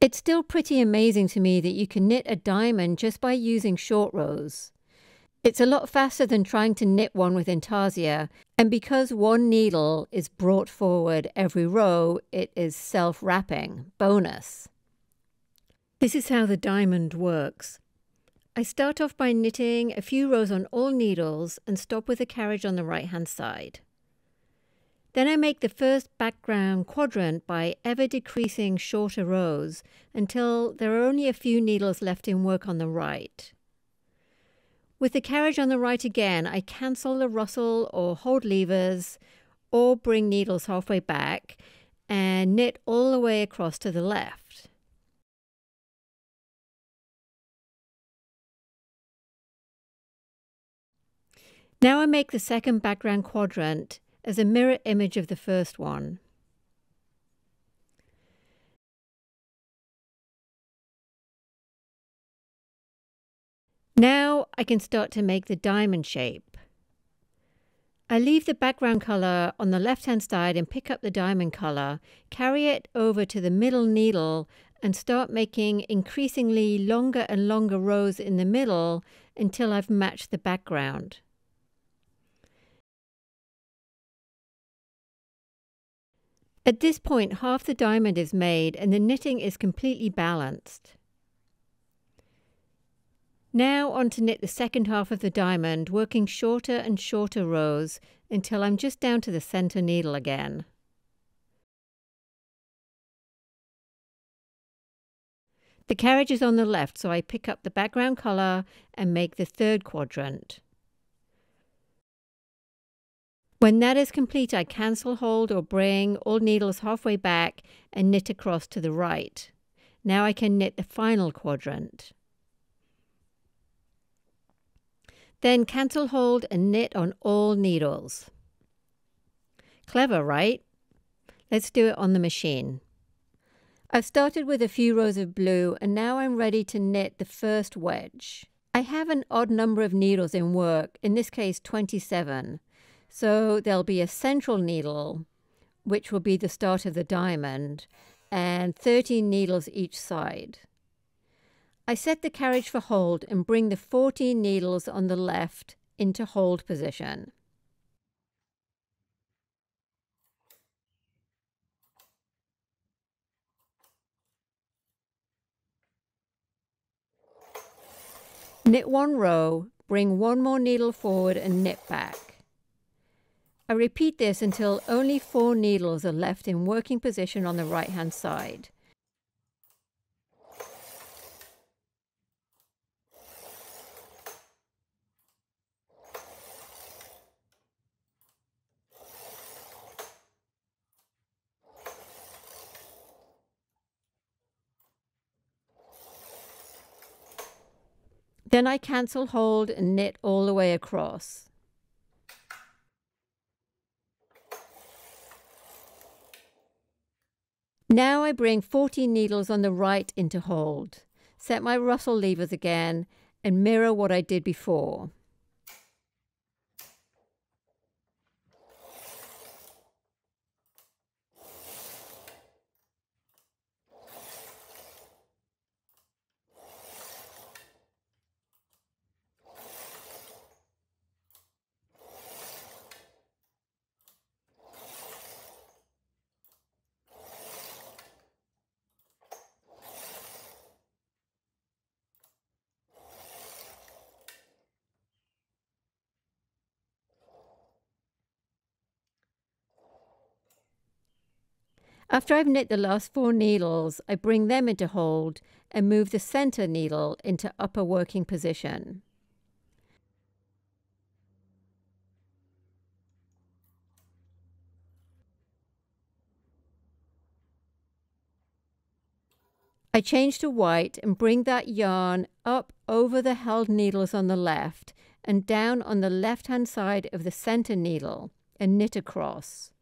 It's still pretty amazing to me that you can knit a diamond just by using short rows. It's a lot faster than trying to knit one with intarsia, and because one needle is brought forward every row, it is self-wrapping. Bonus. This is how the diamond works. I start off by knitting a few rows on all needles and stop with a carriage on the right hand side. Then I make the first background quadrant by ever decreasing shorter rows until there are only a few needles left in work on the right. With the carriage on the right again, I cancel the Russel or hold levers or bring needles halfway back and knit all the way across to the left. Now I make the second background quadrant as a mirror image of the first one. Now I can start to make the diamond shape. I leave the background colour on the left hand side and pick up the diamond colour, carry it over to the middle needle and start making increasingly longer and longer rows in the middle until I've matched the background. At this point, half the diamond is made and the knitting is completely balanced. Now on to knit the second half of the diamond, working shorter and shorter rows until I'm just down to the centre needle again. The carriage is on the left, so I pick up the background colour and make the third quadrant. When that is complete, I cancel hold or bring all needles halfway back and knit across to the right. Now I can knit the final quadrant. Then cancel hold and knit on all needles. Clever, right? Let's do it on the machine. I've started with a few rows of blue and now I'm ready to knit the first wedge. I have an odd number of needles in work, in this case 27. So there'll be a central needle, which will be the start of the diamond, and 13 needles each side. I set the carriage for hold and bring the 14 needles on the left into hold position. Knit one row, bring one more needle forward and knit back. I repeat this until only four needles are left in working position on the right hand side. Then I cancel hold and knit all the way across. Now I bring 14 needles on the right into hold, set my Russel levers again, and mirror what I did before. After I've knit the last four needles, I bring them into hold and move the center needle into upper working position. I change to white and bring that yarn up over the held needles on the left and down on the left hand side of the center needle and knit across.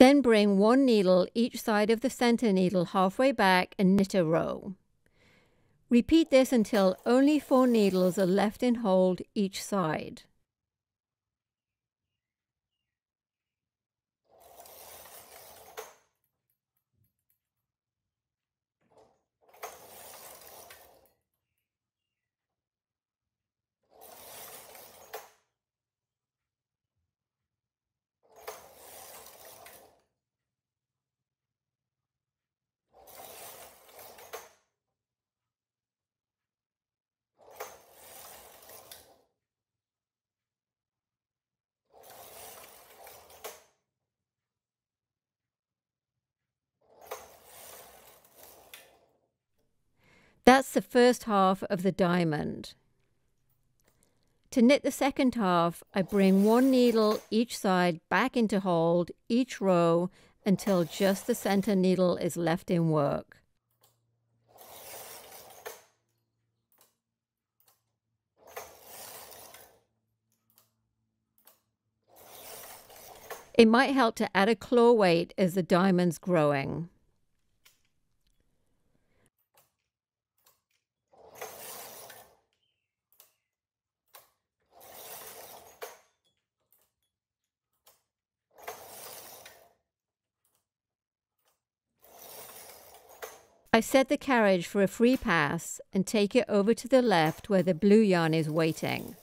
Then bring one needle each side of the center needle halfway back and knit a row. Repeat this until only four needles are left in hold each side. That's the first half of the diamond. To knit the second half, I bring one needle each side back into hold each row until just the center needle is left in work. It might help to add a claw weight as the diamond's growing. I set the carriage for a free pass and take it over to the left where the blue yarn is waiting.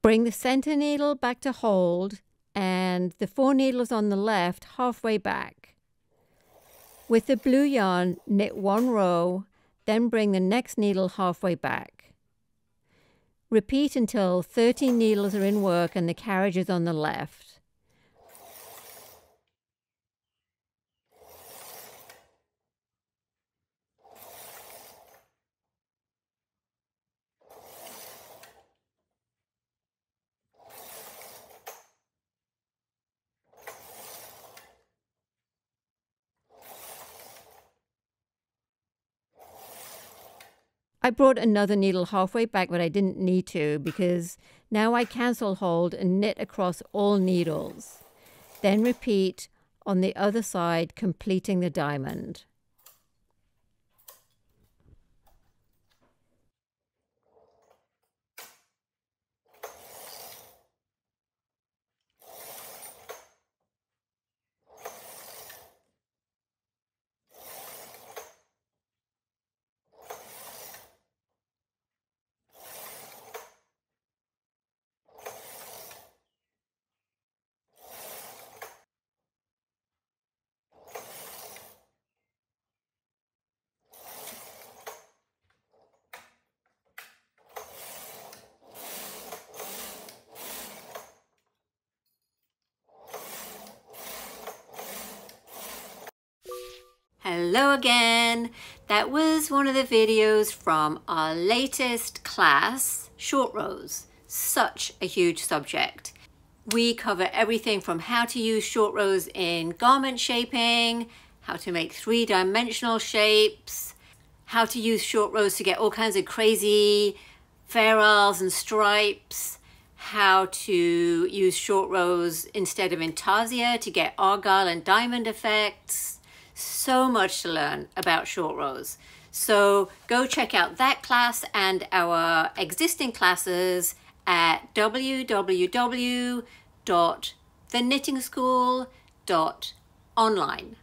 Bring the center needle back to hold and the four needles on the left halfway back. With the blue yarn, knit one row, then bring the next needle halfway back. Repeat until 13 needles are in work and the carriage is on the left. I brought another needle halfway back, but I didn't need to because now I cancel hold and knit across all needles. Then repeat on the other side, completing the diamond. Hello again. That was one of the videos from our latest class, short rows. Such a huge subject. We cover everything from how to use short rows in garment shaping, how to make three-dimensional shapes, how to use short rows to get all kinds of crazy ferrules and stripes, how to use short rows instead of intarsia to get argyle and diamond effects, so much to learn about short rows. So go check out that class and our existing classes at www.theknittingschool.online.